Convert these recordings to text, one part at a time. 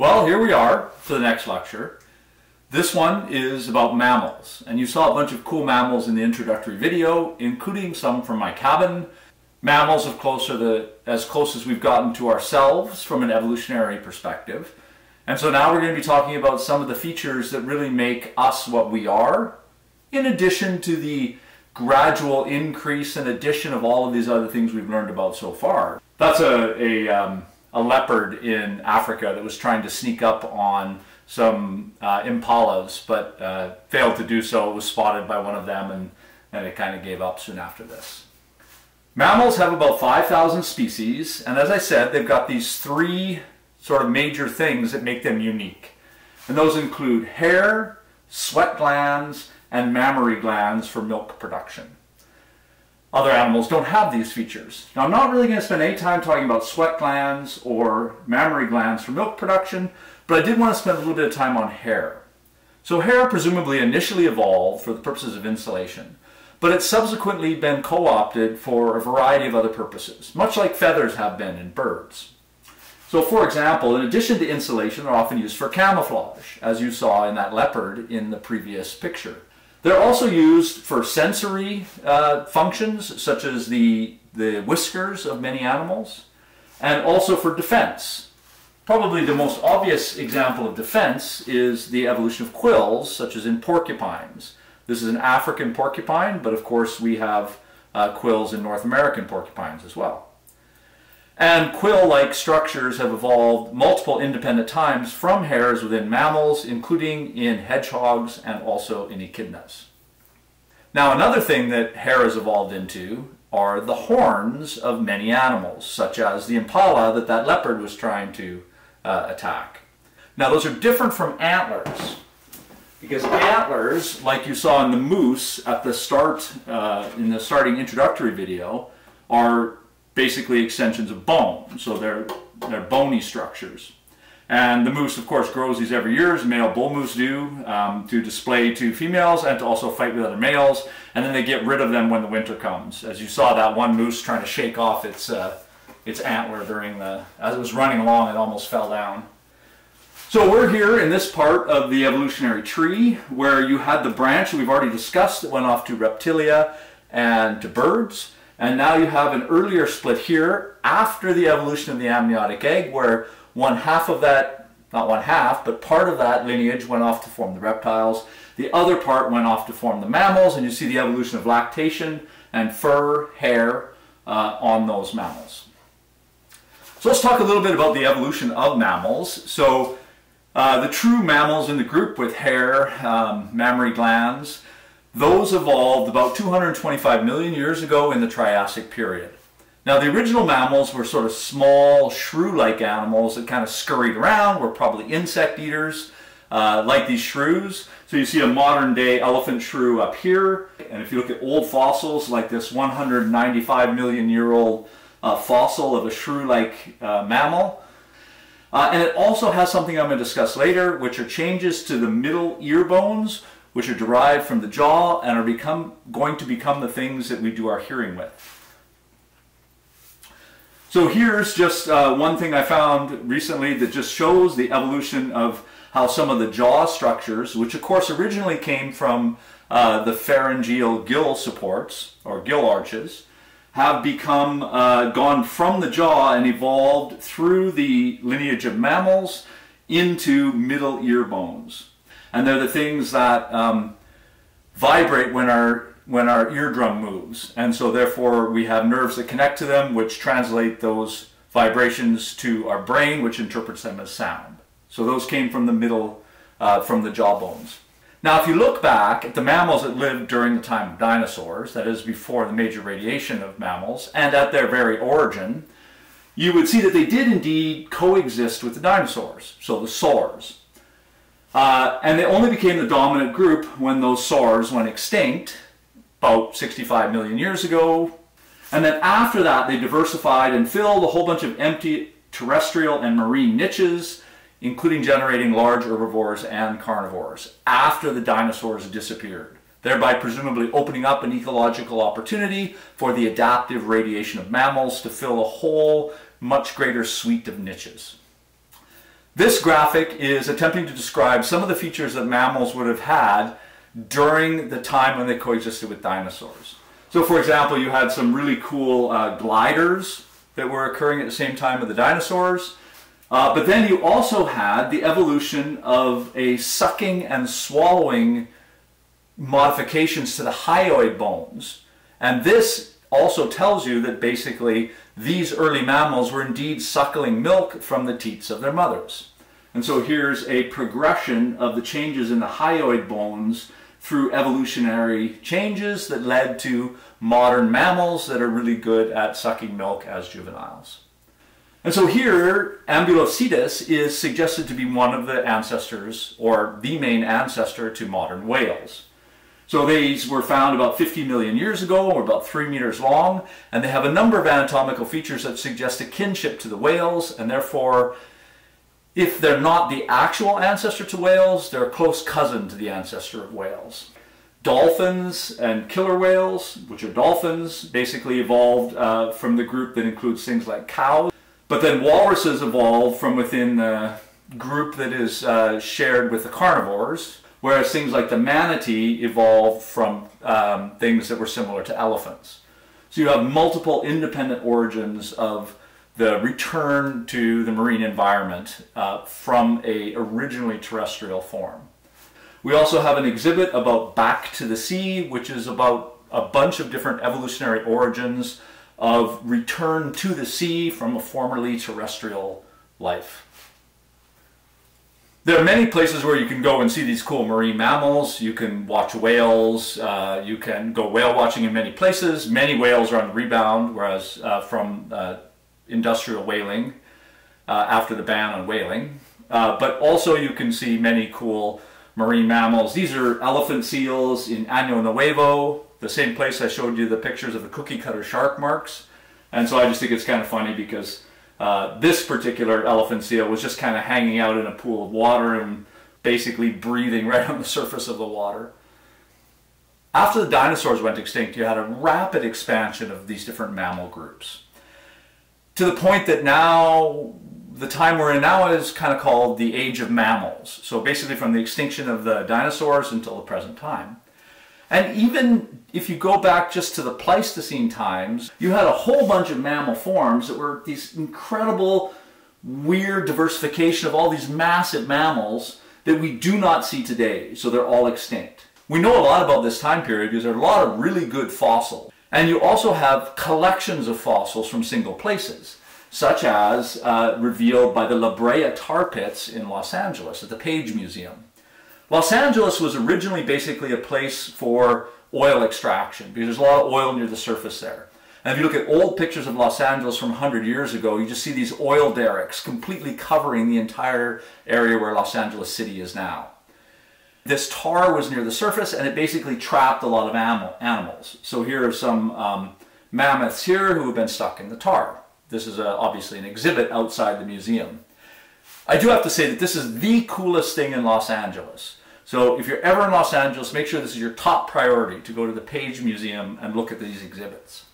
Well, here we are for the next lecture. This one is about mammals, and you saw a bunch of cool mammals in the introductory video, including some from my cabin. Mammals of course, are the, as close as we've gotten to ourselves from an evolutionary perspective. And so now we're going to be talking about some of the features that really make us what we are, in addition to the gradual increase and addition of all of these other things we've learned about so far. That's a, a um, a leopard in Africa that was trying to sneak up on some uh, impalas, but uh, failed to do so. It was spotted by one of them, and, and it kind of gave up soon after this. Mammals have about 5,000 species, and as I said, they've got these three sort of major things that make them unique. And those include hair, sweat glands, and mammary glands for milk production. Other animals don't have these features. Now I'm not really going to spend any time talking about sweat glands or mammary glands for milk production, but I did want to spend a little bit of time on hair. So hair presumably initially evolved for the purposes of insulation, but it's subsequently been co-opted for a variety of other purposes, much like feathers have been in birds. So for example, in addition to insulation, they're often used for camouflage, as you saw in that leopard in the previous picture. They're also used for sensory uh, functions, such as the, the whiskers of many animals, and also for defense. Probably the most obvious example of defense is the evolution of quills, such as in porcupines. This is an African porcupine, but of course we have uh, quills in North American porcupines as well. And quill-like structures have evolved multiple independent times from hairs within mammals, including in hedgehogs and also in echidnas. Now another thing that hair has evolved into are the horns of many animals, such as the impala that that leopard was trying to uh, attack. Now those are different from antlers, because antlers, like you saw in the moose at the start, uh, in the starting introductory video, are basically extensions of bone. So they're, they're bony structures. And the moose, of course, grows these every year, as male bull moose do, um, to display to females and to also fight with other males. And then they get rid of them when the winter comes. As you saw that one moose trying to shake off its, uh, its antler during the, as it was running along, it almost fell down. So we're here in this part of the evolutionary tree where you had the branch we've already discussed that went off to reptilia and to birds. And now you have an earlier split here after the evolution of the amniotic egg where one half of that, not one half, but part of that lineage went off to form the reptiles. The other part went off to form the mammals and you see the evolution of lactation and fur, hair uh, on those mammals. So let's talk a little bit about the evolution of mammals. So uh, the true mammals in the group with hair, um, mammary glands, those evolved about 225 million years ago in the Triassic period. Now the original mammals were sort of small, shrew-like animals that kind of scurried around, were probably insect eaters, uh, like these shrews. So you see a modern day elephant shrew up here, and if you look at old fossils like this 195 million year old uh, fossil of a shrew-like uh, mammal, uh, and it also has something I'm going to discuss later, which are changes to the middle ear bones, which are derived from the jaw and are become, going to become the things that we do our hearing with. So here's just uh, one thing I found recently that just shows the evolution of how some of the jaw structures, which of course originally came from uh, the pharyngeal gill supports or gill arches, have become uh, gone from the jaw and evolved through the lineage of mammals into middle ear bones and they're the things that um, vibrate when our when our eardrum moves, and so therefore we have nerves that connect to them, which translate those vibrations to our brain, which interprets them as sound. So those came from the middle, uh, from the jaw bones. Now, if you look back at the mammals that lived during the time of dinosaurs, that is before the major radiation of mammals, and at their very origin, you would see that they did indeed coexist with the dinosaurs, so the saurs. Uh, and they only became the dominant group when those saurs went extinct about 65 million years ago. And then after that, they diversified and filled a whole bunch of empty terrestrial and marine niches, including generating large herbivores and carnivores after the dinosaurs disappeared, thereby presumably opening up an ecological opportunity for the adaptive radiation of mammals to fill a whole much greater suite of niches. This graphic is attempting to describe some of the features that mammals would have had during the time when they coexisted with dinosaurs. So for example, you had some really cool uh, gliders that were occurring at the same time with the dinosaurs. Uh, but then you also had the evolution of a sucking and swallowing modifications to the hyoid bones. And this also tells you that basically these early mammals were indeed suckling milk from the teats of their mothers. And so here's a progression of the changes in the hyoid bones through evolutionary changes that led to modern mammals that are really good at sucking milk as juveniles. And so here, Ambulocetus is suggested to be one of the ancestors, or the main ancestor to modern whales. So these were found about 50 million years ago, or about 3 meters long, and they have a number of anatomical features that suggest a kinship to the whales, and therefore, if they're not the actual ancestor to whales, they're a close cousin to the ancestor of whales. Dolphins and killer whales, which are dolphins, basically evolved uh, from the group that includes things like cows but then walruses evolved from within the group that is uh, shared with the carnivores, whereas things like the manatee evolved from um, things that were similar to elephants. So you have multiple independent origins of the return to the marine environment uh, from a originally terrestrial form. We also have an exhibit about Back to the Sea, which is about a bunch of different evolutionary origins of return to the sea from a formerly terrestrial life. There are many places where you can go and see these cool marine mammals. You can watch whales. Uh, you can go whale watching in many places. Many whales are on the rebound, whereas uh, from uh, industrial whaling uh, after the ban on whaling. Uh, but also you can see many cool marine mammals. These are elephant seals in Año Nuevo, the same place I showed you the pictures of the cookie cutter shark marks. And so I just think it's kind of funny because uh, this particular elephant seal was just kind of hanging out in a pool of water and basically breathing right on the surface of the water. After the dinosaurs went extinct, you had a rapid expansion of these different mammal groups. To the point that now, the time we're in now is kind of called the age of mammals. So basically from the extinction of the dinosaurs until the present time. And even if you go back just to the Pleistocene times, you had a whole bunch of mammal forms that were these incredible, weird diversification of all these massive mammals that we do not see today. So they're all extinct. We know a lot about this time period because there are a lot of really good fossils. And you also have collections of fossils from single places, such as uh, revealed by the La Brea tar pits in Los Angeles at the Page Museum. Los Angeles was originally basically a place for oil extraction because there's a lot of oil near the surface there. And if you look at old pictures of Los Angeles from 100 years ago, you just see these oil derricks completely covering the entire area where Los Angeles City is now. This tar was near the surface and it basically trapped a lot of animal, animals. So here are some um, mammoths here who have been stuck in the tar. This is a, obviously an exhibit outside the museum. I do have to say that this is the coolest thing in Los Angeles. So if you're ever in Los Angeles, make sure this is your top priority to go to the Page Museum and look at these exhibits.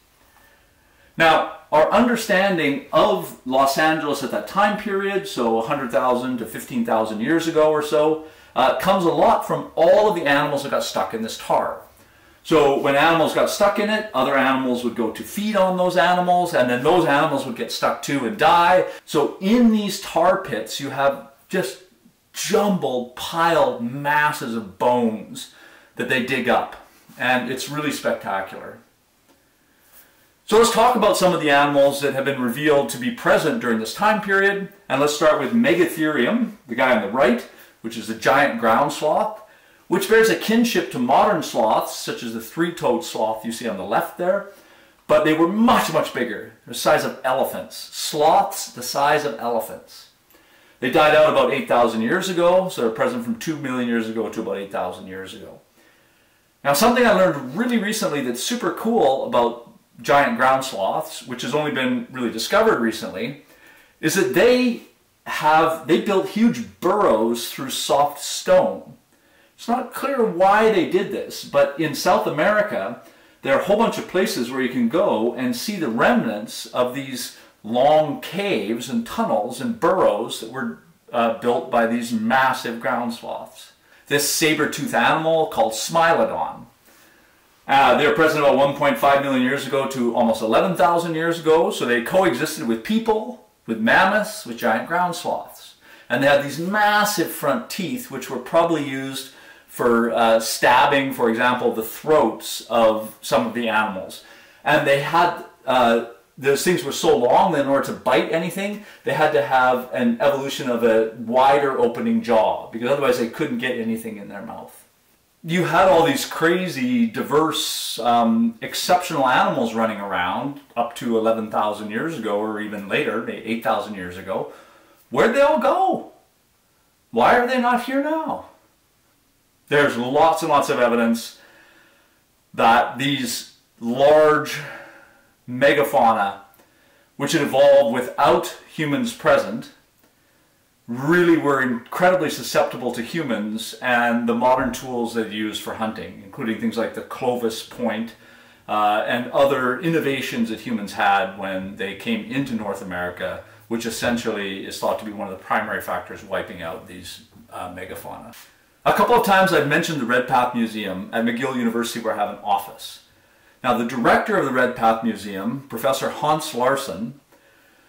Now, our understanding of Los Angeles at that time period, so 100,000 to 15,000 years ago or so, uh, comes a lot from all of the animals that got stuck in this tar. So when animals got stuck in it, other animals would go to feed on those animals, and then those animals would get stuck too and die. So in these tar pits, you have just jumbled, piled masses of bones that they dig up. And it's really spectacular. So let's talk about some of the animals that have been revealed to be present during this time period. And let's start with Megatherium, the guy on the right, which is a giant ground sloth, which bears a kinship to modern sloths, such as the three-toed sloth you see on the left there. But they were much, much bigger, the size of elephants. Sloths the size of elephants. They died out about 8,000 years ago, so they're present from 2 million years ago to about 8,000 years ago. Now something I learned really recently that's super cool about giant ground sloths, which has only been really discovered recently, is that they have, they built huge burrows through soft stone. It's not clear why they did this, but in South America, there are a whole bunch of places where you can go and see the remnants of these long caves and tunnels and burrows that were uh, built by these massive ground sloths. This saber-toothed animal called Smilodon. Uh, they were present about 1.5 million years ago to almost 11,000 years ago, so they coexisted with people, with mammoths, with giant ground sloths. And they had these massive front teeth, which were probably used for uh, stabbing, for example, the throats of some of the animals. And they had, uh, those things were so long that in order to bite anything, they had to have an evolution of a wider opening jaw, because otherwise they couldn't get anything in their mouth. You had all these crazy, diverse, um, exceptional animals running around up to 11,000 years ago, or even later, 8,000 years ago. Where'd they all go? Why are they not here now? There's lots and lots of evidence that these large megafauna, which had evolved without humans present, really were incredibly susceptible to humans and the modern tools they've used for hunting, including things like the Clovis point uh, and other innovations that humans had when they came into North America, which essentially is thought to be one of the primary factors wiping out these uh, megafauna. A couple of times I've mentioned the Redpath Museum at McGill University where I have an office. Now the director of the Redpath Museum, Professor Hans Larsson,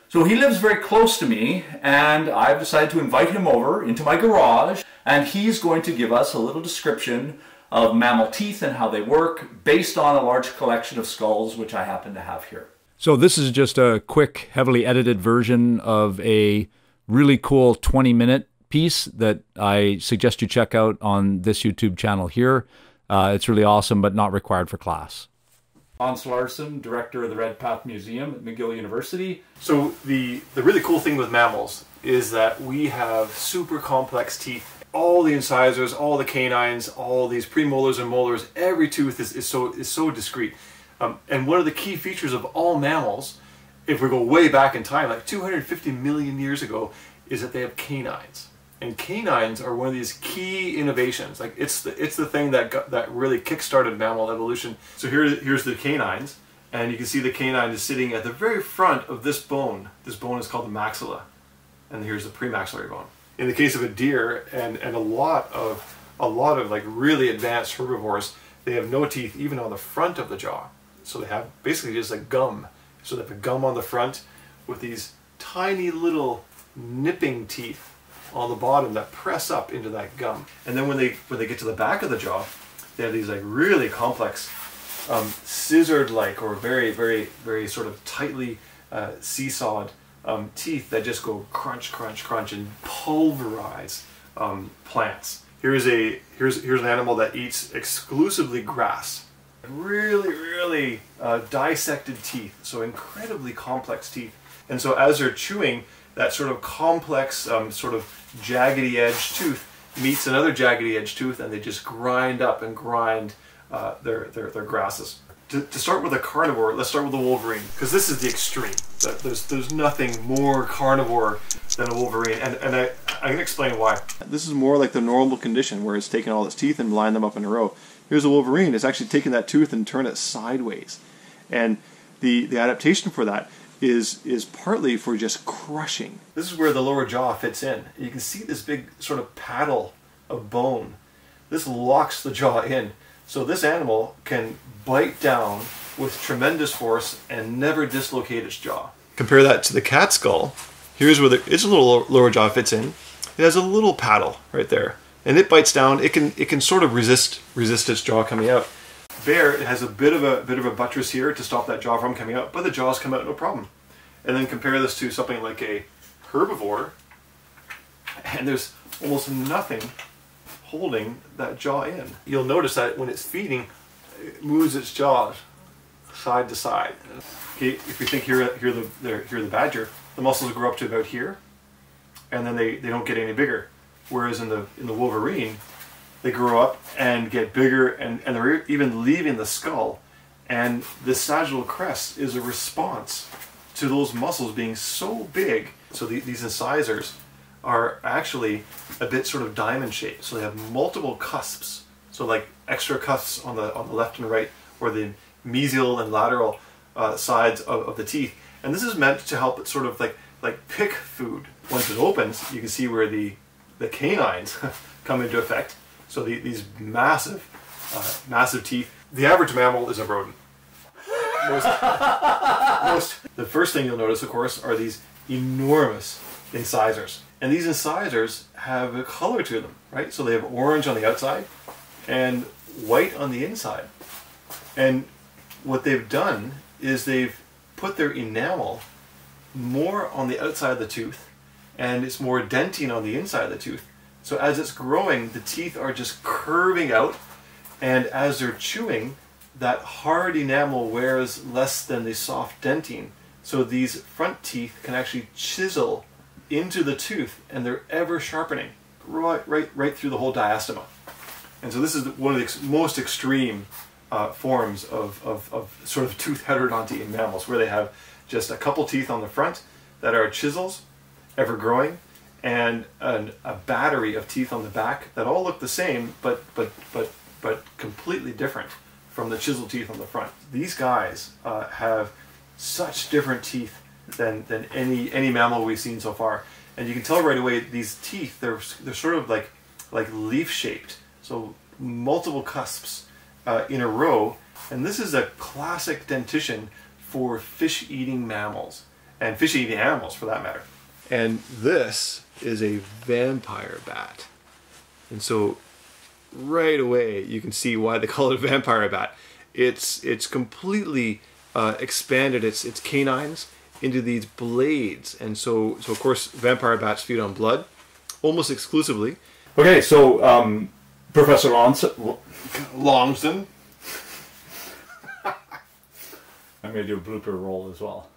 so he lives very close to me and I've decided to invite him over into my garage and he's going to give us a little description of mammal teeth and how they work based on a large collection of skulls which I happen to have here. So this is just a quick, heavily edited version of a really cool 20 minute piece that I suggest you check out on this YouTube channel here. Uh, it's really awesome, but not required for class. Hans Larsson, director of the Redpath Museum at McGill University. So the, the really cool thing with mammals is that we have super complex teeth. All the incisors, all the canines, all these premolars and molars, every tooth is, is, so, is so discrete. Um, and one of the key features of all mammals, if we go way back in time, like 250 million years ago, is that they have canines and canines are one of these key innovations. Like it's the it's the thing that got, that really kickstarted mammal evolution. So here here's the canines, and you can see the canine is sitting at the very front of this bone. This bone is called the maxilla, and here's the premaxillary bone. In the case of a deer and and a lot of a lot of like really advanced herbivores, they have no teeth even on the front of the jaw. So they have basically just a gum. So they have a gum on the front with these tiny little nipping teeth on the bottom that press up into that gum. And then when they when they get to the back of the jaw, they have these like really complex, um, scissored-like or very very very sort of tightly uh, seesawed um, teeth that just go crunch crunch crunch and pulverize um, plants. Here's a here's here's an animal that eats exclusively grass. Really really uh, dissected teeth, so incredibly complex teeth. And so as they're chewing, that sort of complex, um, sort of jaggedy edge tooth meets another jaggedy edge tooth and they just grind up and grind uh, their, their, their grasses. To, to, start with a carnivore, let's start with a wolverine, because this is the extreme. There's, there's nothing more carnivore than a wolverine, and, and I, going to explain why. This is more like the normal condition, where it's taken all its teeth and lined them up in a row. Here's a wolverine, it's actually taken that tooth and turned it sideways. And the, the adaptation for that is is partly for just crushing. This is where the lower jaw fits in. You can see this big sort of paddle of bone. This locks the jaw in. So this animal can bite down with tremendous force and never dislocate its jaw. Compare that to the cat skull. Here's where the, its little lower jaw fits in. It has a little paddle right there. And it bites down. It can it can sort of resist resist its jaw coming out. Bear it has a bit of a bit of a buttress here to stop that jaw from coming out, but the jaws come out no problem. And then compare this to something like a herbivore, and there's almost nothing holding that jaw in. You'll notice that when it's feeding, it moves its jaws side to side. Okay, if you think here, here the here the badger, the muscles grow up to about here, and then they, they don't get any bigger. Whereas in the in the wolverine, they grow up and get bigger and, and they're even leaving the skull. And the sagittal crest is a response to those muscles being so big. So the, these incisors are actually a bit sort of diamond shaped. So they have multiple cusps. So like extra cusps on the on the left and right, or the mesial and lateral uh, sides of, of the teeth. And this is meant to help it sort of like like pick food. Once it opens, you can see where the the canines come into effect. So the, these massive, uh, massive teeth. The average mammal is a rodent. Most, most, the first thing you'll notice, of course, are these enormous incisors. And these incisors have a color to them, right? So they have orange on the outside and white on the inside. And what they've done is they've put their enamel more on the outside of the tooth and it's more dentin on the inside of the tooth. So as it's growing, the teeth are just curving out and as they're chewing, that hard enamel wears less than the soft dentin. So these front teeth can actually chisel into the tooth and they're ever sharpening right, right, right through the whole diastema. And so this is one of the most extreme uh, forms of, of, of, sort of tooth heterodonty in mammals, where they have just a couple teeth on the front that are chisels, ever growing, and an, a battery of teeth on the back that all look the same, but but but but completely different from the chisel teeth on the front. These guys uh, have such different teeth than than any any mammal we've seen so far, and you can tell right away these teeth they're they're sort of like like leaf shaped, so multiple cusps uh, in a row, and this is a classic dentition for fish-eating mammals and fish-eating animals for that matter. And this is a vampire bat. And so right away you can see why they call it a vampire bat. It's it's completely uh, expanded its its canines into these blades, and so so of course vampire bats feed on blood almost exclusively. Okay, so um, Professor Longson, Longston. I'm going to do a blooper roll as well.